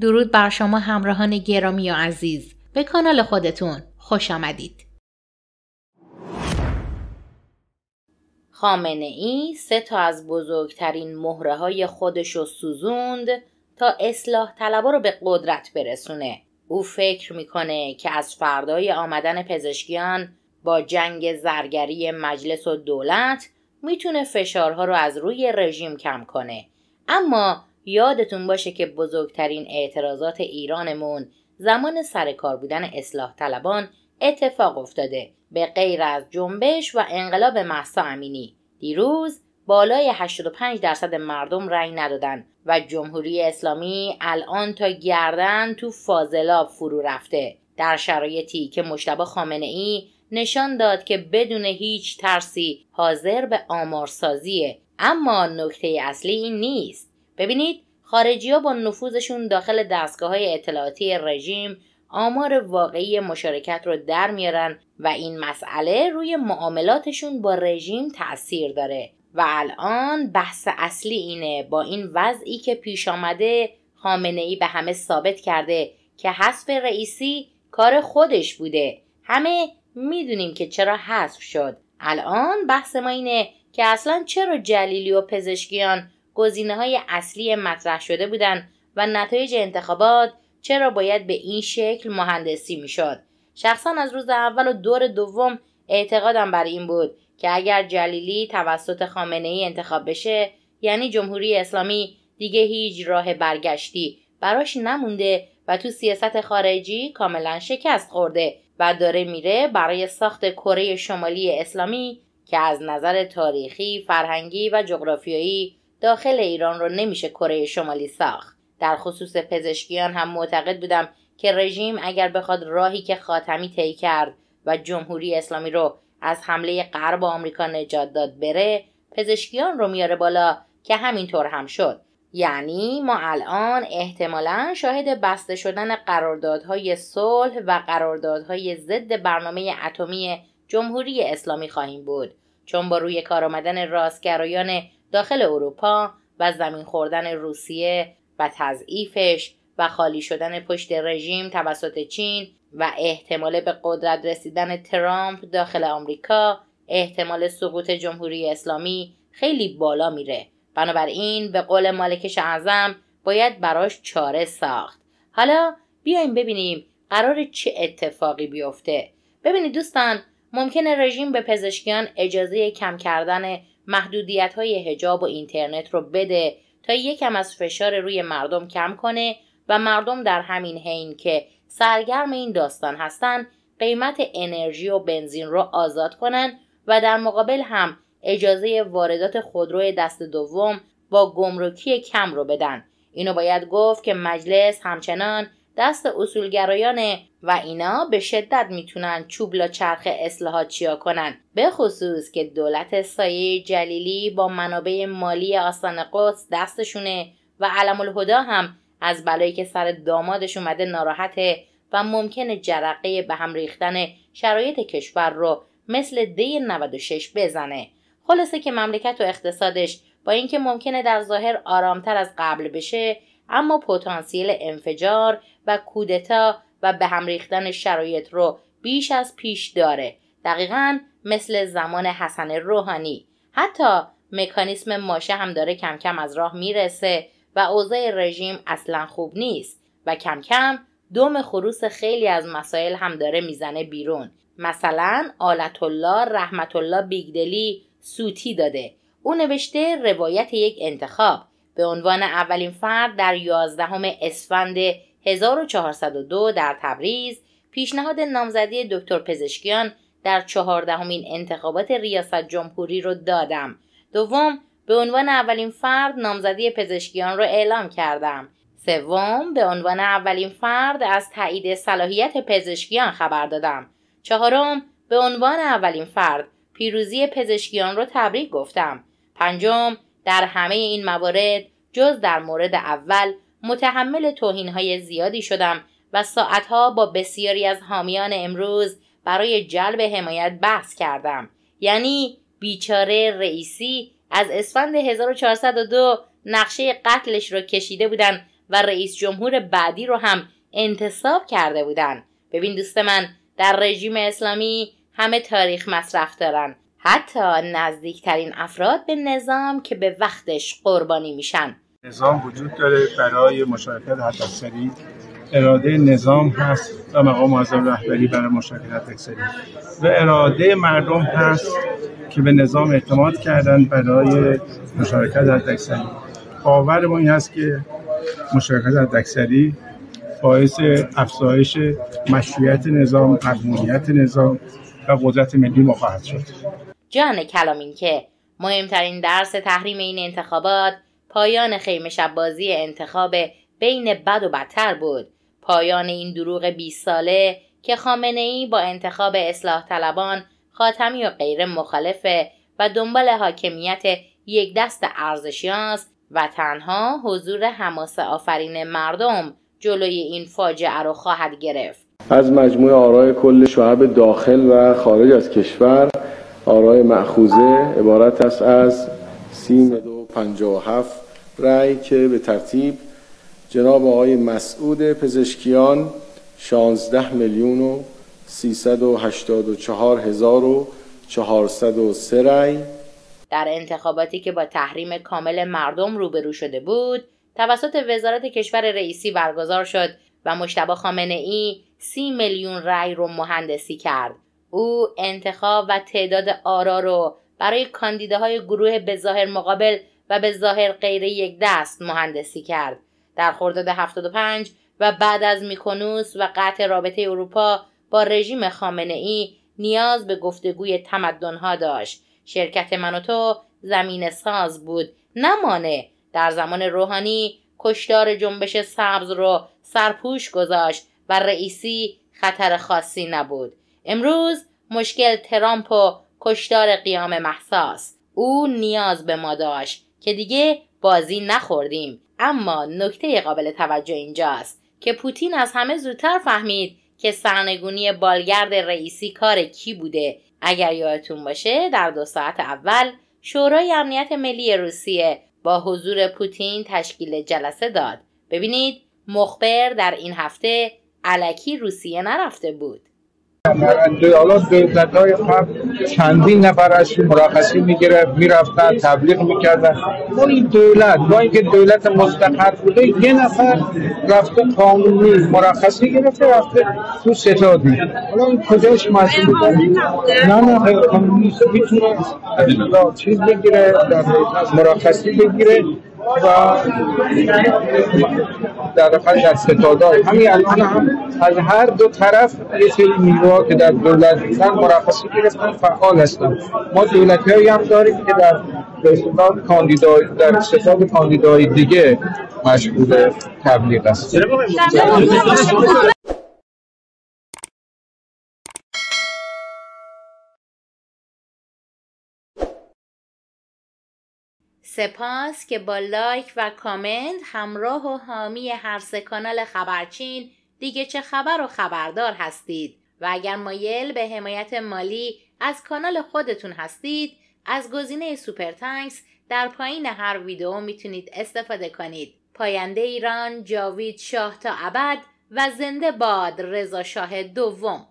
درود بر شما همراهان گرامی و عزیز به کانال خودتون خوش آمدید. خامنه ای سه تا از بزرگترین مهره های خودش رو سوزوند تا اصلاح طلبا رو به قدرت برسونه. او فکر می‌کنه که از فردای آمدن پزشکیان با جنگ زرگری مجلس و دولت می‌تونه فشارها رو از روی رژیم کم کنه. اما یادتون باشه که بزرگترین اعتراضات ایرانمون زمان سر کار بودن اصلاح طلبان اتفاق افتاده. به غیر از جنبش و انقلاب محسا امینی. دیروز بالای 85 درصد مردم رأی ندادن و جمهوری اسلامی الان تا گردن تو فاضلاب فرو رفته. در شرایطی که مشتبه خامنه ای نشان داد که بدون هیچ ترسی حاضر به آمارسازیه. اما نکته اصلی این نیست. ببینید خارجی ها با نفوذشون داخل دستگاه های اطلاعاتی رژیم آمار واقعی مشارکت رو در میارن و این مسئله روی معاملاتشون با رژیم تاثیر داره. و الان بحث اصلی اینه با این وضعی که پیش آمده خامنه ای به همه ثابت کرده که حذف رئیسی کار خودش بوده. همه می‌دونیم که چرا حذف شد. الان بحث ما اینه که اصلا چرا جلیلی و پزشکیان گزینه های اصلی مطرح شده بودند و نتایج انتخابات چرا باید به این شکل مهندسی می‌شد. شخصا از روز اول و دور دوم اعتقادم بر این بود که اگر جلیلی توسط خامنه ای انتخاب بشه یعنی جمهوری اسلامی دیگه هیچ راه برگشتی براش نمونده و تو سیاست خارجی کاملا شکست خورده و داره میره برای ساخت کره شمالی اسلامی که از نظر تاریخی، فرهنگی و جغرافیایی داخل ایران رو نمیشه کره شمالی ساخت. در خصوص پزشکیان هم معتقد بودم که رژیم اگر بخواد راهی که خاتمی طی کرد و جمهوری اسلامی رو از حمله غرب آمریکا نجات داد بره پزشکیان رو میاره بالا که همینطور هم شد. یعنی ما الان احتمالا شاهد بسته شدن قراردادهای صلح و قراردادهای ضد برنامه اتمی جمهوری اسلامی خواهیم بود. چون با روی کار آمدن راستگرایان داخل اروپا و زمین خوردن روسیه و تضعیفش و خالی شدن پشت رژیم توسط چین و احتمال به قدرت رسیدن ترامپ داخل آمریکا احتمال سقوط جمهوری اسلامی خیلی بالا میره. بنابراین به قول مالکش اعظم باید براش چاره ساخت. حالا بیایم ببینیم قرار چه اتفاقی بیفته. ببینید دوستان ممکنه رژیم به پزشکیان اجازه کم کردن محدودیت های هجاب و اینترنت رو بده تا یکم از فشار روی مردم کم کنه و مردم در همین حین که سرگرم این داستان هستن قیمت انرژی و بنزین رو آزاد کنن و در مقابل هم اجازه واردات خودروی دست دوم با گمرکی کم رو بدن. اینو باید گفت که مجلس همچنان دست اصولگرایانه و اینا به شدت می‌تونن چوبلا چرخ اصلاحات چیا کنن. به خصوص که دولت سایه جلیلی با منابع مالی آستان قدس دستشونه و علم الهدا هم از بلایی که سر دامادش اومده ناراحته و ممکنه جرقه به هم ریختن شرایط کشور رو مثل دی 96 بزنه. خلاصه که مملکت و اقتصادش با اینکه ممکنه در ظاهر آرامتر از قبل بشه اما پتانسیل انفجار و کودتا و به هم ریختن شرایط رو بیش از پیش داره. دقیقا مثل زمان حسن روحانی. حتی مکانیسم ماشه هم داره کم کم از راه می‌رسه و اوضاع رژیم اصلا خوب نیست و کم کم دوم خروس خیلی از مسائل هم داره می‌زنه بیرون. مثلا آلت الله رحمت الله بیگدلی سوتی داده. او نوشته روایت یک انتخاب. به عنوان اولین فرد در 11 اسفند 1402 در تبریز پیشنهاد نامزدی دکتر پزشکیان در چهاردهمین انتخابات ریاست جمهوری رو دادم. دوم به عنوان اولین فرد نامزدی پزشکیان رو اعلام کردم. سوم به عنوان اولین فرد از تایید صلاحیت پزشکیان خبر دادم. چهارم به عنوان اولین فرد پیروزی پزشکیان رو تبریک گفتم. پنجم در همه این موارد جز در مورد اول متحمل های زیادی شدم و ساعتها با بسیاری از حامیان امروز برای جلب حمایت بحث کردم. یعنی بیچاره رئیسی از اسفند 1402 نقشه قتلش رو کشیده بودن و رئیس جمهور بعدی رو هم انتصاب کرده بودن. ببین دوست من در رژیم اسلامی همه تاریخ مصرف دارن. حتی نزدیکترین افراد به نظام که به وقتش قربانی میشن. نظام وجود داره برای مشارکت حداکثری اراده نظام هست و مقام معظم رهبری برای مشارکت حداکثری و اراده مردم هست که به نظام اعتماد کردن برای مشارکت حداکثری باور ما این هست که مشارکت حداکثری باعث افزایش مشروعیت نظام مقبولیت نظام و قدرت ملی ما خواهد شد. جان کلام این که مهمترین درس تحریم این انتخابات پایان خیمه شب بازی انتخاب بین بد و بدتر بود. پایان این دروغ 20 ساله که خامنه ای با انتخاب اصلاح طلبان خاتمی و غیر مخالفه و دنبال حاکمیت یک دست ارزشیاست و تنها حضور حماس آفرین مردم جلوی این فاجعه رو خواهد گرفت. از مجموع آرای کل شعب داخل و خارج از کشور آرای معخوزه عبارت است از هفت رأی که به ترتیب جناب آقای مسعود پزشکیان 16 میلیون و 384 هزار و 403 رأی. در انتخاباتی که با تحریم کامل مردم روبرو شده بود توسط وزارت کشور رئیسی برگزار شد و مشتبه خامنه ای سی میلیون رأی رو مهندسی کرد. او انتخاب و تعداد آرا رو برای کاندیداهای گروه به ظاهر مقابل و به ظاهر غیر یک دست مهندسی کرد. در خرداد 75 و بعد از میکنوس و قطع رابطه اروپا با رژیم خامنه ای نیاز به گفتگوی تمدنها داشت. شرکت من و تو زمین ساز بود. نمانه در زمان روحانی کشتار جنبش سبز رو سرپوش گذاشت و رئیسی خطر خاصی نبود. امروز مشکل ترامپ و کشتار قیام محساس. او نیاز به ما داشت. که دیگه بازی نخوردیم. اما نکته قابل توجه اینجاست که پوتین از همه زودتر فهمید که سرنگونی بالگرد رئیسی کار کی بوده. اگر یادتون باشه در دو ساعت اول شورای امنیت ملی روسیه با حضور پوتین تشکیل جلسه داد. ببینید مخبر در این هفته علکی روسیه نرفته بود. حالا دولت های قبل چندین نفر از مرخصی می‌گرفت می‌رفتن تبلیغ می‌کردن. این دولت با اینکه دولت مستقر بوده یه نفر رفته قانونی مرخصی گرفته رفته تو ستادی حالا این کجاش مسئول نه نه قانونی می‌تونه چیز بگیره مرخصی بگیره. و در واقع در ستادهای همین الان هم از هر دو طرف یه سری نیروها که در دولت بودن مرخصی گرفتن فعال هستن. ما دولتی هم داریم که در به کاندیدای در ستاد کاندیدای دیگه مشغول تبلیغ است سپاس که با لایک و کامنت همراه و حامی هر سه کانال خبرچین دیگه چه خبر و خبردار هستید. و اگر مایل به حمایت مالی از کانال خودتون هستید از گزینه Super Thanks در پایین هر ویدیو می‌تونید استفاده کنید. پاینده ایران جاوید شاه تا ابد و زنده باد رضا شاه دوم.